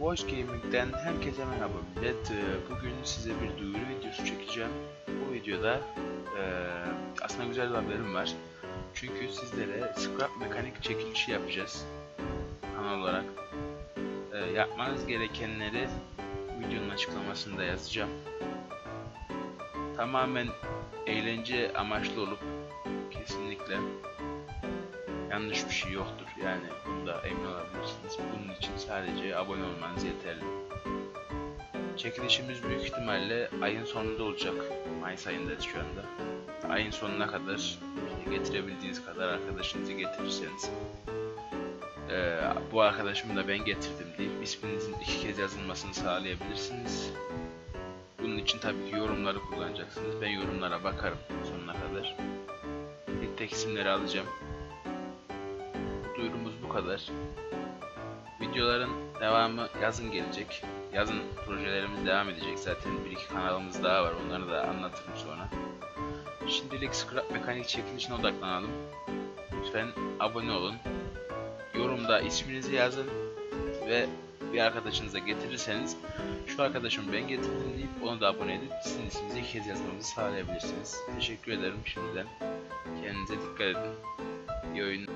Voice Gaming'den herkese merhaba millet. Ee, Bugün size bir duyuru videosu çekeceğim. Bu videoda eee, aslında güzel bir haberim var. Çünkü sizlere scrap mekanik çekilişi yapacağız. Kanal olarak. Ee, yapmanız gerekenleri videonun açıklamasında yazacağım. Tamamen eğlence amaçlı olup kesinlikle yanlış bir şey yoktur. Yani bunda emin olabilirsiniz. Bunun için sadece abone olmanız yeterli. Çekilişimiz büyük ihtimalle ayın sonunda olacak. Mayıs ayındayız şu anda. Ayın sonuna kadar getirebildiğiniz kadar arkadaşınızı getirirseniz eee, bu arkadaşımı da ben getirdim deyip isminizin iki kez yazılmasını sağlayabilirsiniz. Bunun için tabii ki yorumları kullanacaksınız. Ben yorumlara bakarım sonuna kadar. Tek tek isimleri alacağım. Kadar. Videoların devamı yazın gelecek. Yazın projelerimiz devam edecek. Zaten bir iki kanalımız daha var. Onları da anlatırım sonra. Şimdilik scrap mekanik çekilişine odaklanalım. Lütfen abone olun. Yorumda isminizi yazın ve bir arkadaşınıza getirirseniz şu arkadaşımı ben getirdim deyip onu da abone edip sizin isminizi iki kez yazmamızı sağlayabilirsiniz. Teşekkür ederim şimdiden. Kendinize dikkat edin. İyi oyunlar.